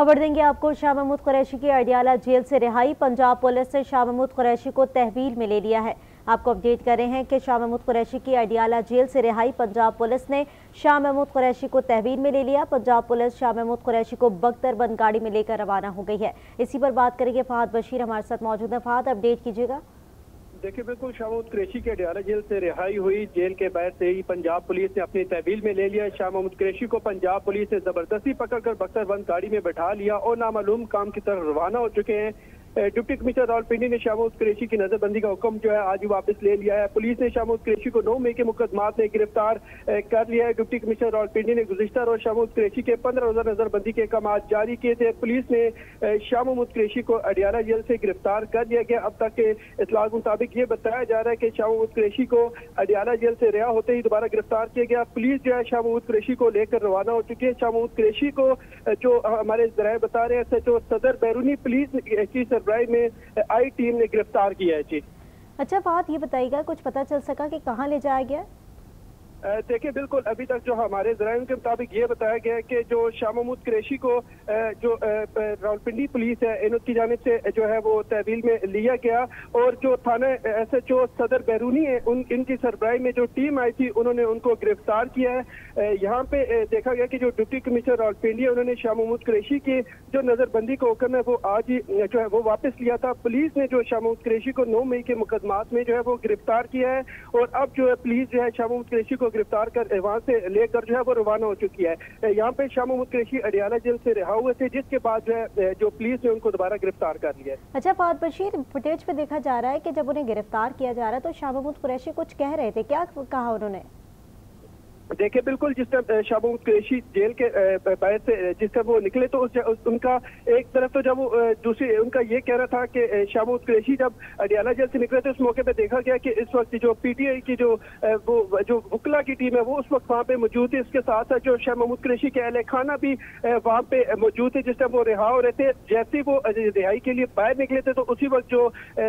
खबर देंगे आपको। शाह महमूद कुरैशी की अडियाला जेल से रिहाई। पंजाब पुलिस ने शाह महमूद कुरैशी को तहवील में ले लिया है। आपको अपडेट कर रहे हैं कि शाह महमूद कुरैशी की अडियाला जेल से रिहाई पंजाब पुलिस ने शाह महमूद कुरैशी को तहवील में ले लिया। पंजाब पुलिस शाह महमूद कुरैशी को बख्तरबंद गाड़ी में लेकर रवाना हो गई है। इसी पर बात करेंगे फहद बशीर। हमारे साथ मौजूद है। फहद, अपडेट कीजिएगा। देखिए, बिल्कुल शाहमूद कुरेशी के अडियाला जेल से रिहाई हुई। जेल के बाहर से ही पंजाब पुलिस ने अपनी तहवील में ले लिया। शाह महमूद कुरेशी को पंजाब पुलिस ने ज़बरदस्ती पकड़कर बक्सर बंद गाड़ी में बैठा लिया और नामालूम काम की तरफ़ रवाना हो चुके हैं। डिप्टी कमिश्नर रावलपिंडी ने शामूद कुरैशी की नजरबंदी का हुक्म जो है आज वापस ले लिया है। पुलिस ने शामूद कुरैशी को नौ मई के मुकदमात में गिरफ़्तार कर लिया है। डिप्टी कमिश्नर रावलपिंडी ने गुजशतर रोज शामूद कुरैशी के पंद्रह रोजा नजरबंदी के अहकाम जारी किए थे। पुलिस ने शाह कुरैशी को अडियाला जेल से गिरफ़्तार कर लिया गया। अब तक के इतला के मुताबिक ये बताया जा रहा है कि शाह कुरैशी को अडियाला जेल से रिहा होते ही दोबारा गिरफ़्तार किया गया। पुलिस जो है शाह महमूद कुरैशी को लेकर रवाना हो चुकी है। शाह कुरैशी को जो हमारे जराये बता रहे हैं सदर बैरूनी पुलिस की सरबराही में आई टीम ने गिरफ़्तार किया है, जी। अच्छा बात ये बताइएगा, कुछ पता चल सका कि कहाँ ले जाया गया? देखिए, बिल्कुल, अभी तक जो हमारे जराइम के मुताबिक ये बताया गया है कि जो शाह महमूद कुरैशी को जो रावलपिंडी पुलिस है इन इनकी जानब से, जो है, वो तहवील में लिया गया और जो थाना एस एच ओ सदर बैरूनी है, उन, इनकी सरबराही में जो टीम आई थी, उन्होंने उनको गिरफ़्तार किया है। यहाँ पे देखा गया कि जो डिप्टी कमिश्नर रावलपिंडी है, उन्होंने शाह महमूद कुरैशी की जो नजरबंदी का हुक्म है, वो आज ही, जो है, वो वापस लिया था। पुलिस ने जो शाह महमूद कुरैशी को नौ मई के मुकदमात में, जो है, वो गिरफ़्तार किया है और अब जो है, पुलिस जो है, शाह महमूद कुरैशी को गिरफ़्तार कर वहाँ से लेकर जो है वो रवाना हो चुकी है। यहाँ पे शाह महमूद कुरैशी अडियाला जेल से रिहा हुए थे, जिसके बाद जो है जो पुलिस ने उनको दोबारा गिरफ़्तार कर लिया अच्छा फात बशीर फुटेज पे देखा जा रहा है की जब उन्हें गिरफ़्तार किया जा रहा है तो शाह महमूद कुरैशी कुछ कह रहे थे। क्या कहा उन्होंने? देखिए बिल्कुल जिस टाइम शाहबूब कुरैशी जेल के बाहर से जिस टाइम वो निकले तो उस, उस उनका एक तरफ़ तो जब वो दूसरी उनका ये कहना था कि शाहबूब कुरैशी जब अडियाला जेल से निकले थे उस मौके पे देखा गया कि इस वक्त जो पीटीआई की जो वो जो वकला की टीम है वो उस वक्त वहाँ पे मौजूद थी। इसके साथ साथ जो शाह महमूद कुरैशी के अहल खाना भी वहाँ पे मौजूद थे जिस टाइम वो रिहा हो रहे थे जैसे वो रिहाई के लिए बाहर निकले थे तो उसी वक्त जो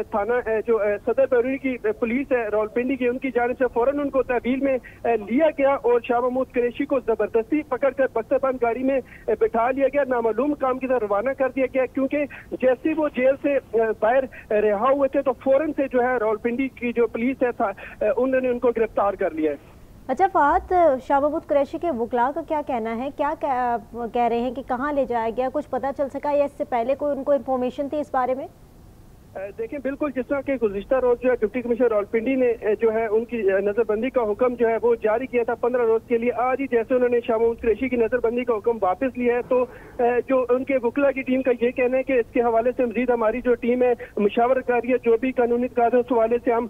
थाना जो सदर बैरूनी की पुलिस है रावलपिंडी की उनकी जानब से फ़ौरन उनको तहवील में लिया गया और शाह महमूद कुरैशी को ज़बरदस्ती पकड़कर बख्तरबंद गाड़ी में बिठा लिया गया। नामालूम काम की तरफ़ रवाना कर दिया गया, क्योंकि जैसे ही वो जेल से बाहर रिहा हुए थे तो फ़ौरन से जो है रावलपिंडी की जो पुलिस है था उन्होंने उनको गिरफ़्तार कर लिया है। अच्छा फात शाह महमूद कुरैशी के वकला का क्या कहना है? क्या कह रहे हैं कि कहाँ ले जाया गया? कुछ पता चल सका या इससे पहले कोई उनको इन्फॉर्मेशन थी इस बारे में? देखिए, बिल्कुल जिस तरह के गुजशत रोज जो है, डिप्टी कमिश्नर रावलपिंडी ने जो है, उनकी नजरबंदी का हुक्म जो है, वो जारी किया था पंद्रह रोज के लिए। आज ही जैसे उन्होंने महमूद कुरैशी की नजरबंदी का हुक्म वापस लिया है तो जो उनके वकला की टीम का ये कहना है कि इसके हवाले से मजीद हमारी जो टीम है मुशावरत कर रही है जो भी कानूनी कार्य उस हवाले से हम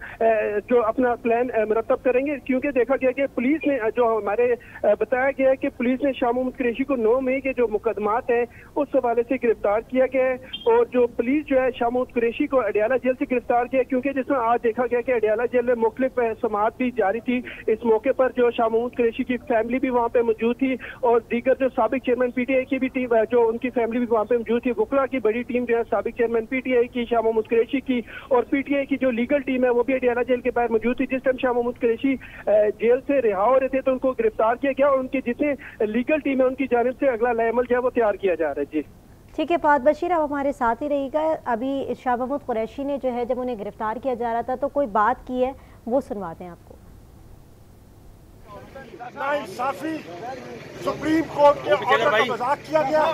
जो अपना प्लान मरतब करेंगे। क्योंकि देखा गया कि पुलिस ने जो हमारे बताया गया है कि पुलिस ने महमूद कुरैशी को नौ मई के जो मुकदमात है, उस हवाले से गिरफ़्तार किया गया है। और जो पुलिस जो है महमूद कुरैशी को अडियाला जेल से गिरफ़्तार किया, क्योंकि जिसमें आज देखा गया कि अडियाला जेल में मुख्तलिफ़ समात भी जारी थी। इस मौके पर जो शाह महमूद कुरैशी की फैमिली भी वहाँ पे मौजूद थी और दीगर जो सबक चेयरमैन पीटीआई की भी टीम जो उनकी फैमिली भी वहाँ पे मौजूद थी, वकला की बड़ी टीम जो है, सबक चेयरमैन पीटीआई की शाह महमूद कुरैशी की और पीटीआई की जो लीगल टीम है, वो भी अडियाला जेल के बाहर मौजूद थी। जिस टाइम शाह महमूद कुरैशी जेल से रिहा हो रहे थे तो उनको गिरफ़्तार किया गया और उनके जितने लीगल टीम है, उनकी जानब से अगला लामल जो है, वो तैयार किया जा रहा है। जी। ठीक है फात बशीर अब हमारे साथ ही रहेगा अभी शाह महमूद कुरैशी ने जो है जब उन्हें गिरफ़्तार किया जा रहा था तो कोई बात की है वो सुनवाते हैं आपको। इंसाफी सुप्रीम कोर्ट के ऑर्डर का मज़ाक किया गया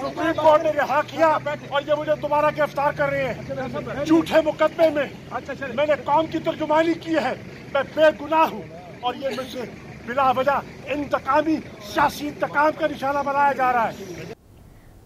सुप्रीम कोर्ट ने रिहा किया और ये मुझे दोबारा गिरफ़्तार कर रहे हैं। झूठे मुकदमे में मैंने कौम की तर्जुमानी की है मैं बेगुनाह हूँ और ये मुझे बिला वजह इंतकामी सियासी इंतकाम का निशाना बनाया जा रहा है।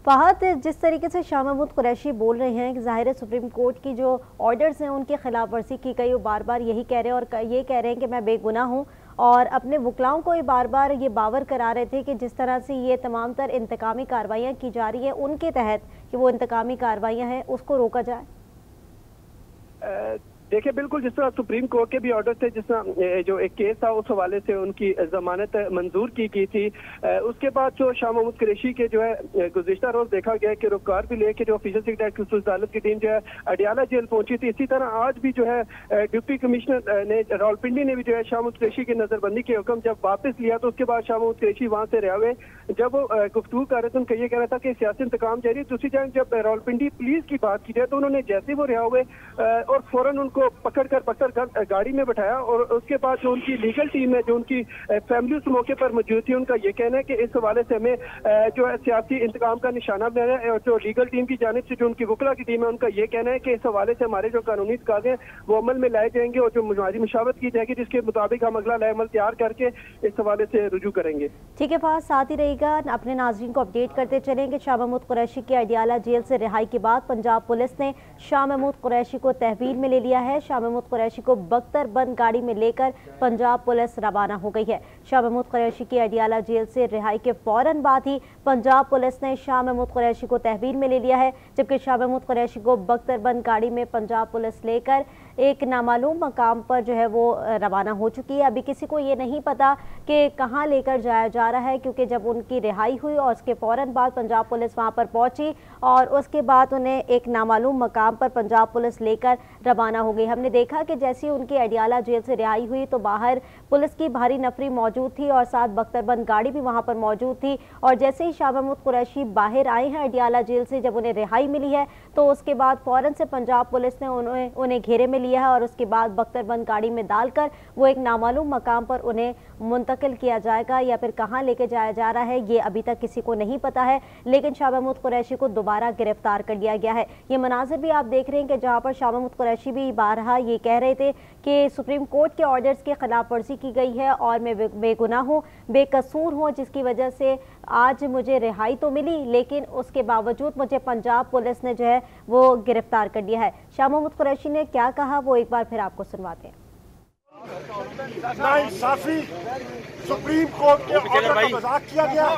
फहद जिस तरीके से शाह महमूद कुरैशी बोल रहे हैं कि ज़ाहिर सुप्रीम कोर्ट की जो ऑर्डर्स हैं, उनकी खिलाफ वर्जी की गई, वो बार बार यही कह रहे हैं और ये कह रहे हैं कि मैं बेगुनाह हूँ और अपने वकलाओं को ये बार बार ये बावर करा रहे थे कि जिस तरह से ये तमाम तर इंतकामी कार्रवाइयाँ की जा रही हैं, उनके तहत कि वो इंतकामी कार्रवाइयाँ हैं, उसको रोका जाए। देखिए, बिल्कुल, जिस तरह सुप्रीम कोर्ट के भी ऑर्डर थे, जिस तरह जो एक केस था, उस हवाले से उनकी जमानत मंजूर की गई थी। उसके बाद जो शाह महमूद कुरेशी के जो है गुजशत रोज देखा गया कि रुकार भी लेके जो ऑफिसर सेक्रेटरी अदालत की टीम जो है, अडियाला जेल पहुँची थी। इसी तरह आज भी जो है डिप्टी कमिश्नर ने, रावलपिंडी ने भी जो है शाह महमूद कुरेशी की नजरबंदी के हुक्म जब वापस लिया तो उसके बाद शाह महमूद कुरेशी वहाँ से रहा हुए। जब वो गुफ्तू कर रहे थे, उनका ये कहना था कि सियासी इंतकाम जारी दूसरी जाए जब रावलपिंडी पुलिस की बात की जाए तो उन्होंने जैसे वो रहा हुए और फ़ौरन पकड़ कर गाड़ी में बैठाया और उसके बाद जो उनकी लीगल टीम है, जो उनकी फैमिली उस मौके पर मौजूद थी, उनका ये कहना है कि इस हवाले से हमें जो है सियासी इंतकाम का निशाना बनाया है और जो लीगल टीम की जानब से जो उनकी वकला की टीम है, उनका ये कहना है कि इस हवाले से हमारे जो कानूनी तकाजे हैं, वो अमल में लाए जाएँगे और जो हमारी मुशावत की जाएगी, जिसके मुताबिक हम अगला लाए अमल तैयार करके इस हवाले से रुजू करेंगे। ठीक है फास साथ ही रहेगा अपने नाजरन को अपडेट करते चलेंगे। शाह महमूद कुरैशी की अडियाला जेल से रिहाई के बाद पंजाब पुलिस ने शाह महमूद कुरैशी को तहवील में ले लिया है। शाह महमूद कुरैशी को बख्तर बंद गाड़ी में लेकर पंजाब पुलिस रवाना हो गई है। शाह महमूद कुरैशी की अडियाला जेल से रिहाई के फ़ौरन बाद ही पंजाब पुलिस ने शाह महमूद कुरैशी को तहवील में ले लिया है, जबकि शाह महमूद कुरैशी को बख्तर बंद गाड़ी में पंजाब पुलिस लेकर एक नामालूम मकाम पर जो है वो रवाना हो चुकी है। अभी किसी को ये नहीं पता कि कहाँ लेकर जाया जा रहा है, क्योंकि जब उनकी रिहाई हुई और उसके फ़ौरन बाद पंजाब पुलिस वहाँ पर पहुँची और उसके बाद उन्हें एक नामालूम मकाम पर पंजाब पुलिस लेकर रवाना हो गई हमने देखा कि जैसे उनकी अडियाला जेल से रिहाई हुई तो बाहर पुलिस की भारी नफरी मौजूद थी और साथ बख्तरबंद गाड़ी भी वहाँ पर मौजूद थी। और जैसे ही शाह महमूद कुरैशी बाहर आए हैं अडियाला जेल से, जब उन्हें रिहाई मिली है तो उसके बाद फ़ौरन से पंजाब पुलिस ने उन्हें उन्हें घेरे में लिया है और उसके बाद बख्तरबंद गाड़ी में डालकर वो एक नामालूम मकाम पर उन्हें मुंतकिल किया जाएगा या फिर कहाँ लेके जाया जा रहा है, ये अभी तक किसी को नहीं पता है। लेकिन शाह महमूद कुरैशी को दोबारा गिरफ़्तार कर लिया गया है। ये मनाजिर भी आप देख रहे हैं कि जहाँ पर शाह महमूद कुरैशी भी बारहा ये कह रहे थे कि सुप्रीम कोर्ट के ऑर्डर्स के खिलाफ वर्जी की गई है और मैं बेगुनाह हूँ, बेकसूर हूँ, जिसकी वजह से आज मुझे रिहाई तो मिली, लेकिन उसके बावजूद मुझे पंजाब पुलिस ने जो है वो गिरफ़्तार कर लिया है। शाह मोहम्मद कुरैशी ने क्या कहा? वो एक बार फिर आपको सुनवाते हैं। इंसाफी सुप्रीम कोर्ट के ऑर्डर का मज़ाक किया गया।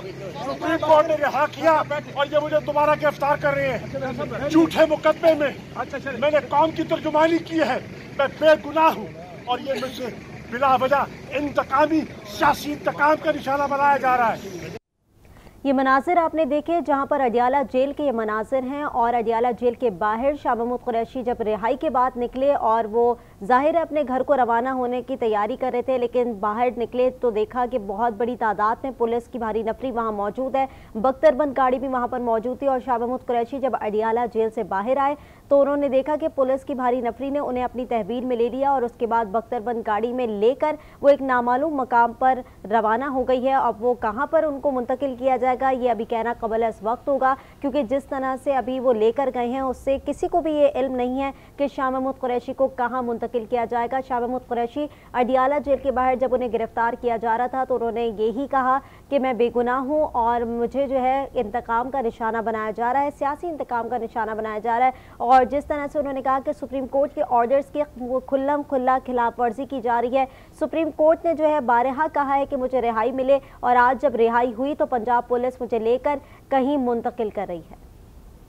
सुप्रीम कोर्ट ने रिहा किया और ये मुझे दोबारा गिरफ़्तार कर रहे हैं। झूठे मुकदमे में मैंने कौम की तर्जुमानी की है। मैं बेगुनाह हूँ और ये मुझे बिला वजह इंतकामी सियासी इंतकाम का निशाना बनाया जा रहा है। ये मनाजिर आपने देखे, जहाँ पर अडियाला जेल के ये मनाजिर हैं और अडियाला जेल के बाहर शाह महमूद कुरैशी जब रिहाई के बाद निकले और वो ज़ाहिर है अपने घर को रवाना होने की तैयारी कर रहे थे, लेकिन बाहर निकले तो देखा कि बहुत बड़ी तादाद में पुलिस की भारी नफरी वहाँ मौजूद है। बख्तरबंद गाड़ी भी वहाँ पर मौजूद थी और शाह महमूद कुरैशी जब अडियाला जेल से बाहर आए तो उन्होंने देखा कि पुलिस की भारी नफरी ने उन्हें अपनी तहवीर में ले लिया और उसके बाद बख्तरबंद गाड़ी में लेकर वो एक नामालूम मकाम पर रवाना हो गई है। अब वो कहाँ पर उनको मुंतकिल किया जाएगा, ये अभी कहना कबल इस वक्त होगा, क्योंकि जिस तरह से अभी वो लेकर गए हैं, उससे किसी को भी ये इल्म नहीं है कि शाह महमूद कुरैशी को कहाँ मुंतकिल किया जाएगा। शाह महमूद कुरैशी अडियाला जेल के बाहर जब उन्हें गिरफ़्तार किया जा रहा था तो उन्होंने यही कहा कि मैं बेगुनाह हूँ और मुझे जो है इंतकाम का निशाना बनाया जा रहा है, सियासी इंतकाम का निशाना बनाया जा रहा है। और जिस तरह से उन्होंने कहा कि सुप्रीम कोर्ट के ऑर्डर्स की खुल्लम खुल्ला खिलाफ वर्जी की जा रही है, सुप्रीम कोर्ट ने जो है बारहा कहा है कि मुझे रिहाई मिले और आज जब रिहाई हुई तो पंजाब पुलिस मुझे लेकर कहीं मुंतकिल कर रही है।